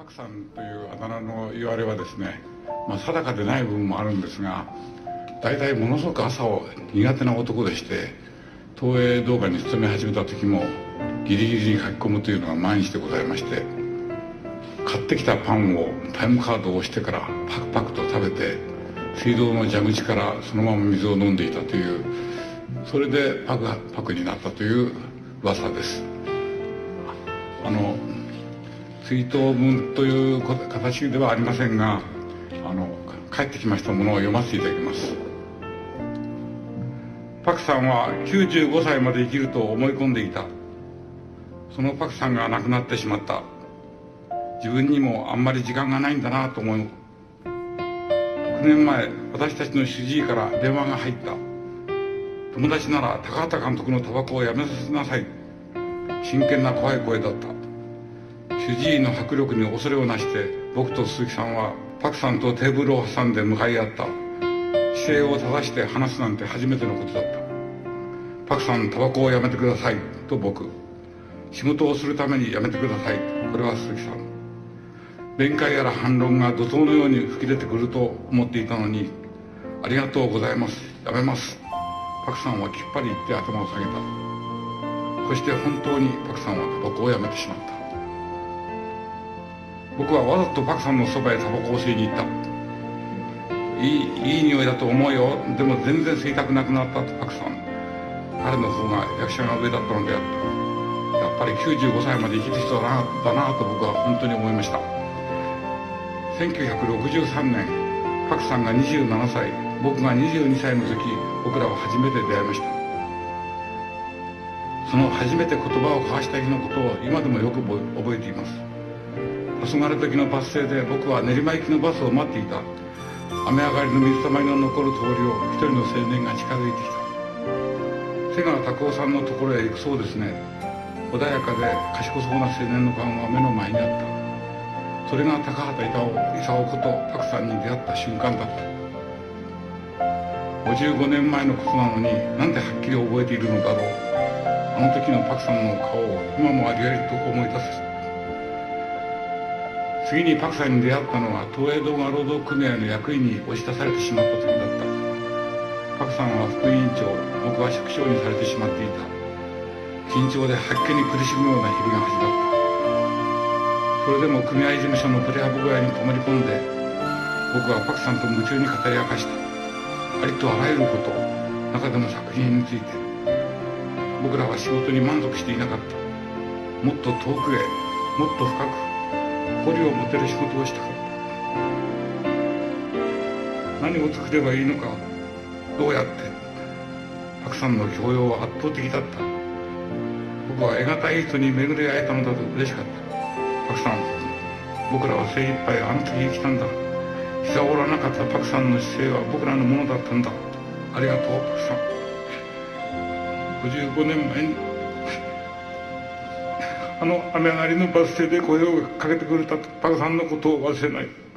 パクさんというあだ名の言われはですね、まあ、定かでない部分もあるんですが大体ものすごく朝を苦手な男でして東映動画に勤め始めた時もギリギリに書き込むというのが毎日でございまして買ってきたパンをタイムカードを押してからパクパクと食べて水道の蛇口からそのまま水を飲んでいたというそれでパクパクになったという噂です。あの追悼文という形ではありませんがあの帰ってきましたものを読ませていただきます。パクさんは95歳まで生きると思い込んでいた。そのパクさんが亡くなってしまった。自分にもあんまり時間がないんだなと思う9年前私たちの主治医から電話が入った。友達なら高畑監督のタバコをやめさせなさい。真剣な怖い声だった。主治医の迫力に恐れをなして僕と鈴木さんはパクさんとテーブルを挟んで向かい合った。姿勢を正して話すなんて初めてのことだった。パクさんタバコをやめてください。と僕仕事をするためにやめてください。これは鈴木さん。弁解やら反論が怒涛のように吹き出てくると思っていたのにありがとうございます。やめます。パクさんはきっぱり言って頭を下げた。そして本当にパクさんはタバコをやめてしまった。僕はわざとパクさんのそばへタバコを吸いに行った。いいいい匂いだと思うよ。でも全然吸いたくなくなった。とパクさん。彼の方が役者が上だったのであったやっぱり95歳まで生きる人だなだなと僕は本当に思いました。1963年パクさんが27歳。僕が22歳の時僕らは初めて出会いました。その初めて言葉を交わした日のことを今でもよく覚えています。黄昏時のバス停で僕は練馬行きのバスを待っていた。雨上がりの水たまりの残る通りを一人の青年が近づいてきた。瀬川拓夫さんのところへ行くそうですね。穏やかで賢そうな青年の顔が目の前にあった。それが高畑勲ことパクさんに出会った瞬間だった。55年前のことなのになんではっきり覚えているのだろう。あの時のパクさんの顔を今もありありと思い出す。次にパクさんに出会ったのは東映動画労働組合の役員に押し出されてしまった時だった。パクさんは副委員長僕は職長にされてしまっていた。緊張で発見に苦しむような日々が始まった。それでも組合事務所のプレハブ小屋に泊まり込んで僕はパクさんと夢中に語り明かした。ありとあらゆること中でも作品について。僕らは仕事に満足していなかった。もっと遠くへもっと深く。誇りを持てる仕事をしたかった。何を作ればいいのかどうやってたくさんの教養は圧倒的だった。僕は得難い人に巡り会えたのだと嬉しかった。パクさん僕らは精一杯あの時生きたんだ。膝を折らなかったパクさんの姿勢は僕らのものだったんだ。ありがとうパクさん。55年前に。あの雨上がりのバス停で声をかけてくれたパクさんのことを忘れない。